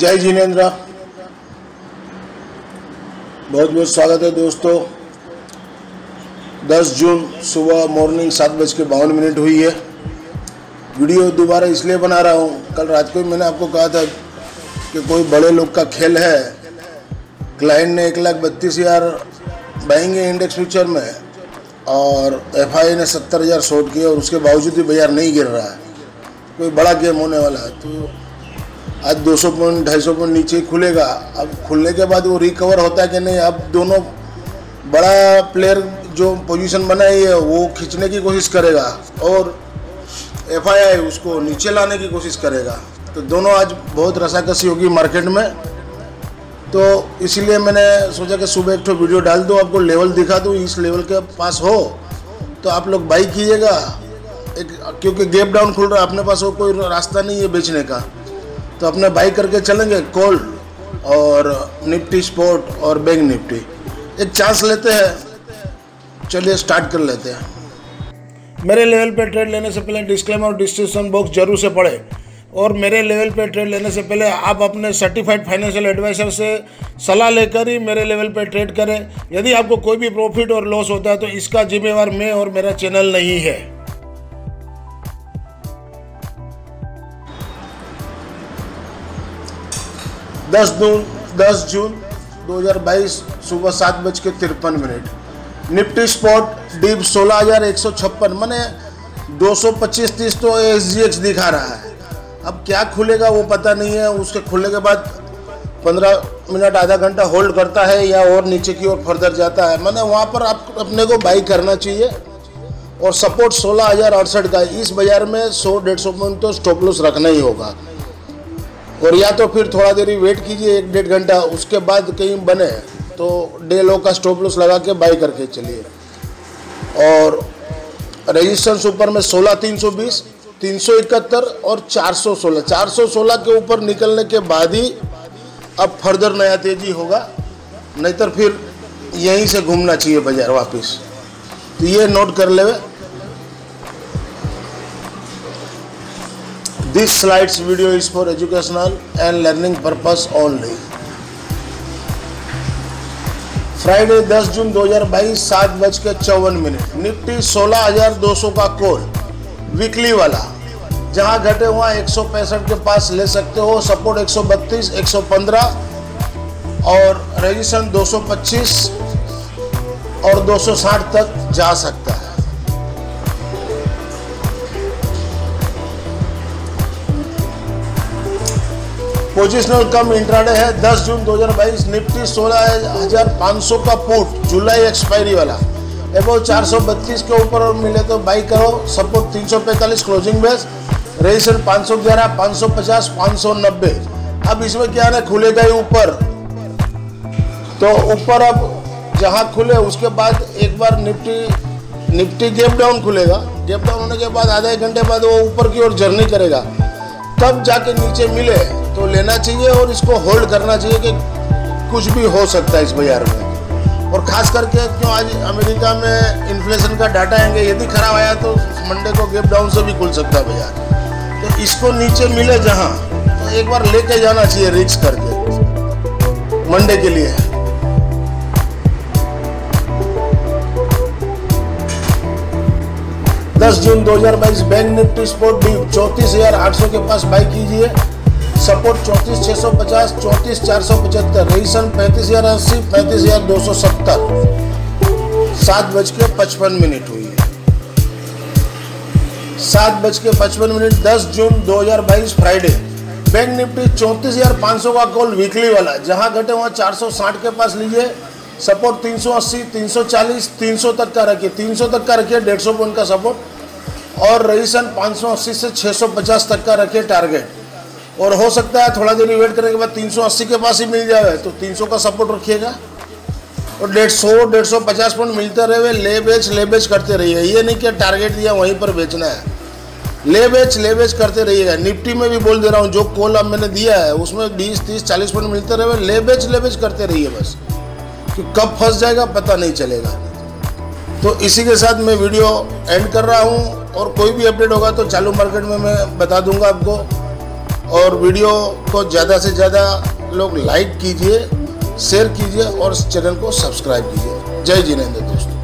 जय जिनेन्द्र। बहुत बहुत स्वागत है दोस्तों। 10 जून सुबह मॉर्निंग सात बज के बावन मिनट हुई है। वीडियो दोबारा इसलिए बना रहा हूँ, कल रात को मैंने आपको कहा था कि कोई बड़े लोग का खेल है। क्लाइंट ने एक लाख बत्तीस हज़ार बहेंगे इंडेक्स फ्यूचर में और एफ़ ने सत्तर हज़ार शॉर्ट किया और उसके बावजूद भी बाज़ार नहीं गिर रहा है। कोई बड़ा गेम होने वाला है तो आज 200 पॉइंट, ढाई सौ पॉइंट नीचे खुलेगा। अब खुलने के बाद वो रिकवर होता है कि नहीं? अब दोनों बड़ा प्लेयर जो पोजीशन बनाई है वो खींचने की कोशिश करेगा और एफ़ उसको नीचे लाने की कोशिश करेगा। तो दोनों आज बहुत रसाकसी होगी मार्केट में। तो इसीलिए मैंने सोचा कि सुबह एक वीडियो डाल दो, आपको लेवल दिखा दूँ, इस लेवल के पास हो तो आप लोग बाई कीजिएगा। एक, क्योंकि गैप डाउन खुल रहा है, अपने पास वो कोई रास्ता नहीं है बेचने का। तो अपने बाई करके चलेंगे कॉल और निफ्टी स्पोर्ट और बैंक निफ्टी। एक चांस लेते हैं। चलिए स्टार्ट कर लेते हैं। मेरे लेवल पे ट्रेड लेने से पहले डिस्क्लेमर और डिस्क्रिप्शन बॉक्स ज़रूर से पढ़े। और मेरे लेवल पे ट्रेड लेने से पहले आप अपने सर्टिफाइड फाइनेंशियल एडवाइजर से सलाह लेकर ही मेरे लेवल पे ट्रेड करें। यदि आपको कोई भी प्रॉफिट और लॉस होता है तो इसका जिम्मेवार मैं और मेरा चैनल नहीं है। दस जून दस जून 2022 सुबह सात बज के तिरपन मिनट। निफ्टी स्पॉट डीप सोलह हज़ार एक सौ छप्पन, मैंने दो सौ पच्चीस तीस तो एस दिखा रहा है। अब क्या खुलेगा वो पता नहीं है, उसके खुलने के बाद पंद्रह मिनट, आधा घंटा होल्ड करता है या और नीचे की ओर फर्दर जाता है। मैंने वहाँ पर आप अपने को बाई करना चाहिए और सपोर्ट सोलह हज़ार अड़सठ का इस बाज़ार में सौ, डेढ़ सौ पॉइंट तो स्टॉप लॉस रखना ही होगा। और या तो फिर थोड़ा देरी वेट कीजिए, एक डेढ़ घंटा, उसके बाद कहीं बने तो डे लो का स्टॉप लॉस लगा के बाई करके चलिए। और रेजिस्टेंस ऊपर में सोलह तीन सौ बीस, तीन सौ इकहत्तर और चार सौ सोलह। चार सौ सोलह के ऊपर निकलने के बाद ही अब फर्दर नया तेज़ी होगा, नहीं तो फिर यहीं से घूमना चाहिए बाज़ार वापस। तो ये नोट कर ले This slides video is for educational and learning purpose only. Friday 10 जून 2022 सात बज के चौवन मिनट। निफ्टी 16,200 का कॉल वीकली वाला। जहाँ घटे वहाँ एक सौ पैंसठ के पास ले सकते हो। सपोर्ट 132, 115 और रेजिस्टेंस 225 और 260 तक जा सकता है। पोजिशनल कम इंट्राडे है 10 जून 2022 निफ्टी 16,500 का पुट जुलाई एक्सपायरी वाला। एबो 432 के ऊपर मिले तो बाई करो सपोर्ट 345 क्लोजिंग बेस रजिस्टर 511 550 590 अब इसमें क्या है खुलेगा ही ऊपर। तो ऊपर अब जहाँ खुले उसके बाद एक बार निफ्टी निफ्टी गेप डाउन खुलेगा। गेप डाउन होने के बाद आधे घंटे बाद वो ऊपर की ओर जर्नी करेगा। तब जाके नीचे मिले तो लेना चाहिए और इसको होल्ड करना चाहिए कि कुछ भी हो सकता है इस बाज़ार में। और ख़ास करके क्यों आज अमेरिका में इन्फ्लेशन का डाटा आएँगे, यदि खराब आया तो मंडे को गेप डाउन से भी खुल सकता है बाज़ार। तो इसको नीचे मिले जहाँ तो एक बार लेके जाना चाहिए रिक्स करके। मंडे के लिए। दस जून 2022 बैंक निफ्टी स्पोर्ट डी, चौंतीस हज़ार आठ सौ के पास बाई कीजिए। सपोर्ट चौंतीस छः सौ पचास, चौंतीस, चार सौ पचहत्तर। रईसन पैंतीस हज़ार अस्सी, पैंतीस हज़ार दो सौ सत्तर। सात बज के पचपन मिनट हुई। है सात बज के पचपन मिनट, दस जून दो हज़ार बाईस फ्राइडे। बैंक निफ्टी चौंतीस हज़ार पाँच सौ का कॉल वीकली वाला। जहाँ घटे वहाँ चार सौ साठ के पास लीजिए। सपोर्ट तीन सौ अस्सी, तीन सौ चालीस, तीन सौ तक का रखिए। तीन सौ तक का रखिए, डेढ़ सौ पॉइंट का सपोर्ट। और रईसन पाँच सौ अस्सी से छः सौ पचास तक का रखे टारगेट। और हो सकता है थोड़ा देर वेट करने के बाद 380 के पास ही मिल जाए तो 300 का सपोर्ट रखिएगा। और डेढ़ सौ डेढ़ सौ पचास पॉइंट मिलते रहे, ले बेच ले बेच करते रहिए। ये नहीं कि टारगेट दिया, वहीं पर बेचना है। ले बेच ले बेच करते रहिएगा। निफ्टी में भी बोल दे रहा हूँ, जो कॉल अब मैंने दिया है, उसमें बीस, तीस, चालीस पॉइंट मिलते रहे, ले बेच ले बेच करते रहिए बस। कि कब फंस जाएगा, पता नहीं चलेगा। तो इसी के साथ मैं वीडियो एंड कर रहा हूँ। और कोई भी अपडेट होगा तो चालू मार्केट में मैं बता दूँगा आपको। और वीडियो को ज़्यादा से ज़्यादा लोग लाइक कीजिए शेयर कीजिए और चैनल को सब्सक्राइब कीजिए। जय जिनेन्द्र दोस्तों।